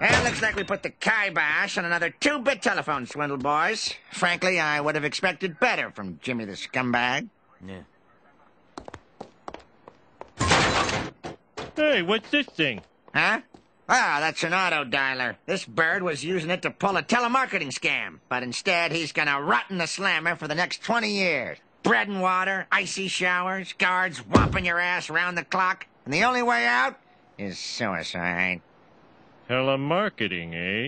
Well, looks like we put the kibosh on another two-bit telephone swindle, boys. Frankly, I would have expected better from Jimmy the scumbag. Yeah. Hey, what's this thing? Huh? Ah, that's an auto dialer. This bird was using it to pull a telemarketing scam, but instead he's gonna rot in the slammer for the next 20 years. Bread and water, icy showers, guards whopping your ass round the clock, and the only way out is suicide. Telemarketing, eh?